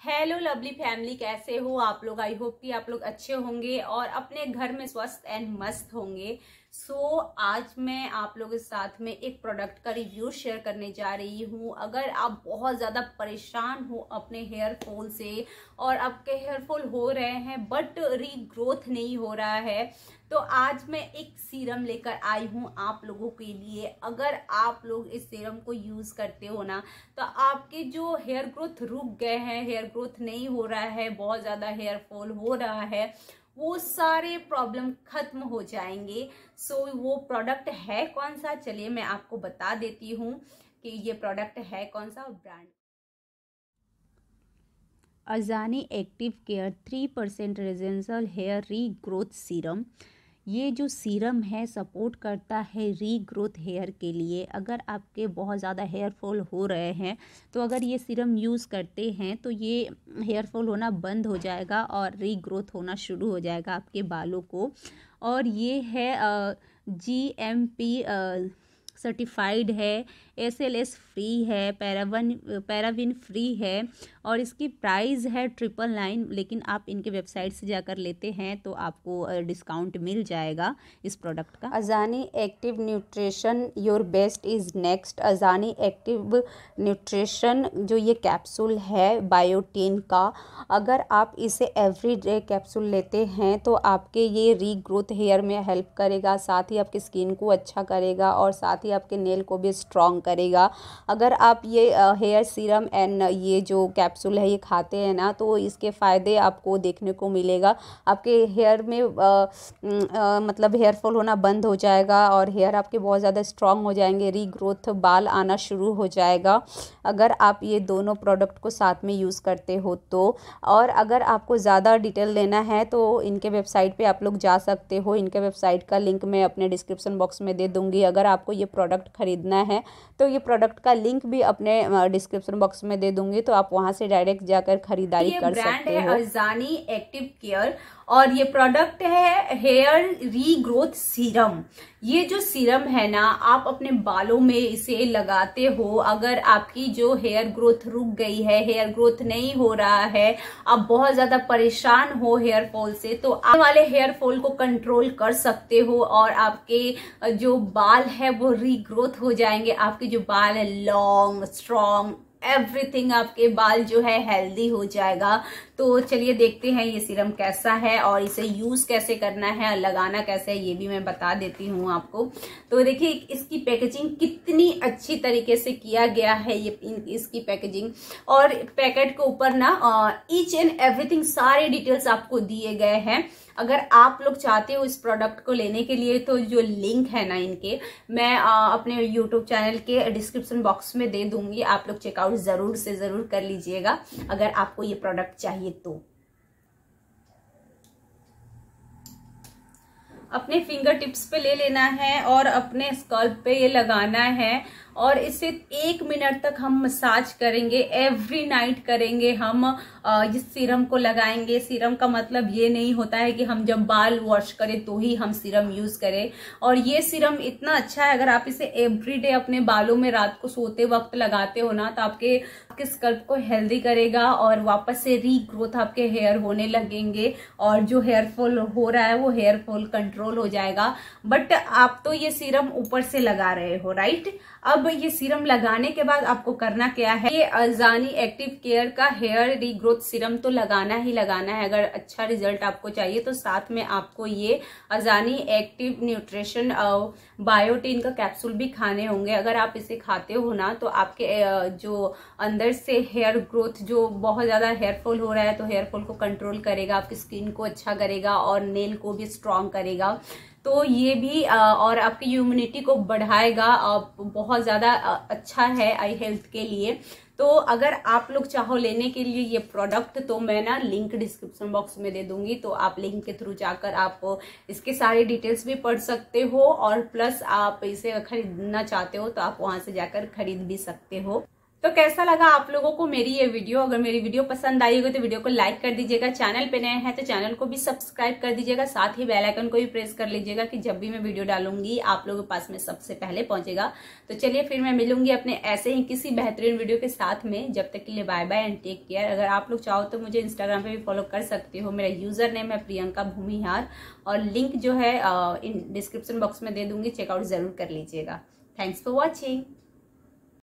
Hello lovely family कैसे हो आप लोग? आई होप कि आप लोग अच्छे होंगे और अपने घर में स्वस्थ एंड मस्त होंगे। सो so, आज मैं आप लोगों के साथ में एक प्रोडक्ट का रिव्यू शेयर करने जा रही हूँ। अगर आप बहुत ज़्यादा परेशान हो अपने हेयर फॉल से और आपके हेयर फॉल हो रहे हैं बट रीग्रोथ नहीं हो रहा है तो आज मैं एक सीरम लेकर आई हूँ आप लोगों के लिए। अगर आप लोग इस सीरम को यूज़ करते हो ना तो आपके जो हेयर ग्रोथ रुक गए हैं हेयर ग्रोथ नहीं हो रहा है बहुत ज़्यादा हेयर फॉल हो रहा है वो सारे प्रॉब्लम खत्म हो जाएँगे। सो so, वो प्रोडक्ट है कौन सा? चलिए मैं आपको बता देती हूँ कि ये प्रोडक्ट है कौन सा brand अजानी active care three percent Redensyl hair regrowth serum ये जो सीरम है सपोर्ट करता है रीग्रोथ हेयर के लिए। अगर आपके बहुत ज़्यादा हेयर फॉल हो रहे हैं तो अगर ये सीरम यूज़ करते हैं तो ये हेयर फॉल होना बंद हो जाएगा और रीग्रोथ होना शुरू हो जाएगा आपके बालों को। और ये है जी एम पी सर्टिफाइड है एस एल एस फ्री है पैरावन पैराविन फ्री है और इसकी प्राइस है ट्रिपल नाइन लेकिन आप इनके वेबसाइट से जाकर लेते हैं तो आपको डिस्काउंट मिल जाएगा इस प्रोडक्ट का। Ajani active nutrition your best is next Ajani active nutrition जो ये कैप्सूल है बायोटीन का, अगर आप इसे एवरी डे कैप्सूल लेते हैं तो आपके ये रीग्रोथ हेयर में हेल्प करेगा, साथ ही आपकी स्किन को अच्छा करेगा और साथ ही आपके नेल को भी स्ट्रॉन्ग करेगा। अगर आप ये हेयर सीरम एंड ये जो कैप्सूल है ये खाते हैं ना तो इसके फ़ायदे आपको देखने को मिलेगा। आपके हेयर में आ, आ, मतलब हेयर फॉल होना बंद हो जाएगा और हेयर आपके बहुत ज़्यादा स्ट्रॉन्ग हो जाएँगे रीग्रोथ बाल आना शुरू हो जाएगा। अगर आप ये दोनों प्रोडक्ट को साथ में यूज़ करते हो तो। और अगर आपको ज़्यादा डिटेल लेना है तो इनके वेबसाइट पे आप लोग जा सकते हो। इनके वेबसाइट का लिंक मैं अपने डिस्क्रिप्शन बॉक्स में दे दूँगी। अगर आपको ये प्रोडक्ट ख़रीदना है तो ये प्रोडक्ट का लिंक भी अपने डिस्क्रिप्शन बॉक्स में दे दूँगी तो आप वहाँ से डायरेक्ट जाकर खरीदारी कर सकते हो अजानी एक्टिव केयर और ये प्रोडक्ट है हेयर रीग्रोथ सीरम ये जो सीरम है ना आप अपने बालों में इसे लगाते हो अगर आपकी जो हेयर ग्रोथ रुक गई है हेयर ग्रोथ नहीं हो रहा है आप बहुत ज़्यादा परेशान हो हेयर फॉल से तो आने वाले हेयर फॉल को कंट्रोल कर सकते हो और आपके जो बाल है वो रीग्रोथ हो जाएँगे, आपके जो बाल है लॉन्ग स्ट्रॉन्ग एवरीथिंग आपके बाल जो है हेल्दी हो जाएगा। तो चलिए देखते हैं ये सीरम कैसा है और इसे यूज़ कैसे करना है और लगाना कैसे है, ये भी मैं बता देती हूँ आपको। तो देखिए, इसकी पैकेजिंग कितनी अच्छी तरीके से किया गया है ये इसकी पैकेजिंग और पैकेट के ऊपर ना ईच एंड एवरीथिंग सारे डिटेल्स आपको दिए गए हैं। अगर आप लोग चाहते हो इस प्रोडक्ट को लेने के लिए तो जो लिंक है ना इनके मैं आ, अपने यूट्यूब चैनल के डिस्क्रिप्शन बॉक्स में दे दूँगी। आप लोग चेकआउट ज़रूर से ज़रूर कर लीजिएगा अगर आपको ये प्रोडक्ट चाहिए तो। अपने फिंगर टिप्स पे ले लेना है और अपने स्कल्प पे ये लगाना है। और इसे एक मिनट तक हम मसाज करेंगे एवरी नाइट करेंगे हम इस सीरम को लगाएँगे। सीरम का मतलब ये नहीं होता है कि हम जब बाल वॉश करें तो ही हम सीरम यूज़ करें। और ये सीरम इतना अच्छा है, अगर आप इसे एवरी डे अपने बालों में रात को सोते वक्त लगाते हो ना तो आपके आपके स्कल्प को हेल्दी करेगा और वापस से रीग्रोथ आपके हेयर होने लगेंगे और जो हेयर फॉल हो रहा है, वो हेयर फॉल कंट्रोल हो जाएगा। बट आप तो ये सीरम ऊपर से लगा रहे हो राइट अब ये सीरम लगाने के बाद आपको करना क्या है? ये अजानी एक्टिव केयर का हेयर रीग्रोथ सीरम तो लगाना ही लगाना है। अगर अच्छा रिज़ल्ट आपको चाहिए तो साथ में आपको ये अजानी एक्टिव न्यूट्रिशन बायोटीन का कैप्सूल भी खाने होंगे। अगर आप इसे खाते हो ना तो आपके जो अंदर से हेयर ग्रोथ जो बहुत ज़्यादा हेयरफॉल हो रहा है तो हेयरफॉल को कंट्रोल करेगा, आपकी स्किन को अच्छा करेगा और नेल को भी स्ट्रांग करेगा। तो ये भी और आपकी इम्यूनिटी को बढ़ाएगा बहुत ज़्यादा अच्छा है आई हेल्थ के लिए। तो अगर आप लोग चाहो लेने के लिए ये प्रोडक्ट तो मैं ना लिंक डिस्क्रिप्शन बॉक्स में दे दूँगी। तो आप लिंक के थ्रू जाकर आप इसके सारे डिटेल्स भी पढ़ सकते हो, और प्लस आप इसे खरीदना चाहते हो तो आप वहाँ से जाकर खरीद भी सकते हो। तो कैसा लगा आप लोगों को मेरी ये वीडियो? अगर मेरी वीडियो पसंद आई होगी तो वीडियो को लाइक कर दीजिएगा चैनल पे नए हैं तो चैनल को भी सब्सक्राइब कर दीजिएगा, साथ ही बेल आइकन को भी प्रेस कर लीजिएगा कि जब भी मैं वीडियो डालूँगी, आप लोगों के पास में सबसे पहले पहुंचेगा। तो चलिए फिर मैं मिलूँगी अपने ऐसे ही किसी बेहतरीन वीडियो के साथ में। जब तक के लिए bye bye and take care अगर आप लोग चाहो तो मुझे इंस्टाग्राम पर भी फॉलो कर सकते हो। मेरा यूज़र नेम है प्रियंका भूमिहार और लिंक जो है डिस्क्रिप्शन बॉक्स में दे दूँगी। चेकआउट ज़रूर कर लीजिएगा। Thanks for watching